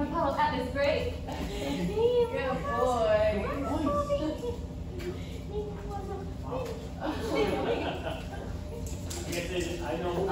Apollo, at this break. Good boy. I know.